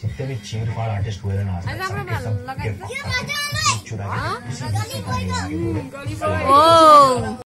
जितने भी चीरफाड़ आर्टिस्ट हुए ना